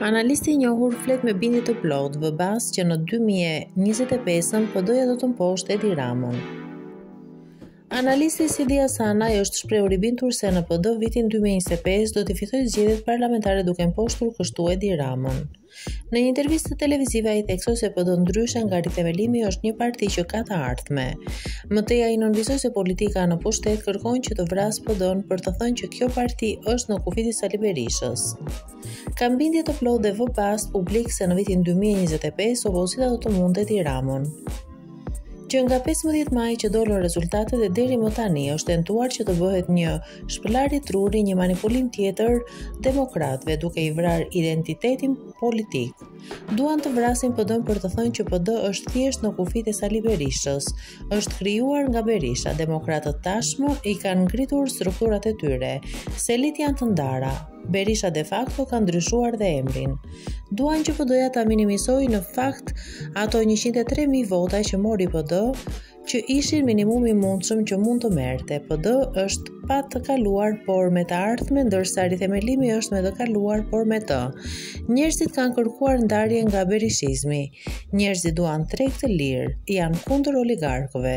Analisti i njohur flet me bindje të plotë, vë bast që në 2025-ën PD-ja do të mposhtë Edi Ramën. Analisti Sidi Hasanaj është shprehur i bindur se PD në vitin 2025 do të fitojë zgjedhjet parlamentare duke mposhtur kështu Edi Ramën. Në një intervistë televizive ai theksoi se PD ndryshe nga rithemelimi është një parti që ka të ardhme. Më tej ai nënvizoi se politika në pushtet kërkon që të vrasë PD-n për të thënë që kjo parti është në kufi të Sali Berishës. Kam bindje të plotë dhe vë bast publik se në vitin 2025 opozita do të mundë Edi Ramën. Që nga 15 maj që dolën rezultatet dhe deri më tani është tentuar që të bëhet një shpëlarje truri, një manipulim tjetër demokratëve duke i vrarë identitetin politik. Duan të vrasin PD-në për të thënë që PD është thjesht në kufijtë e Sali Berishës. Është krijuar nga Berisha, demokratët tashmë i kanë ngritur strukturat e tyre. Selitë janë të ndara, Berisha de facto kanë ndryshuar dhe emrin. Duan që PD-ja ta minimizojnë në fakt ato 103.000 vota që mori PD, që ishin minimumi i mundshëm që mund të merrte. PD është pa të kaluar, por me të ardhme, ndërsa rithemelimi është me të kaluar, por me të. Njerëzit kanë kërkuar ndarje nga berishizmi. Njerëzit duan treg të lirë, janë kundër oligarkëve.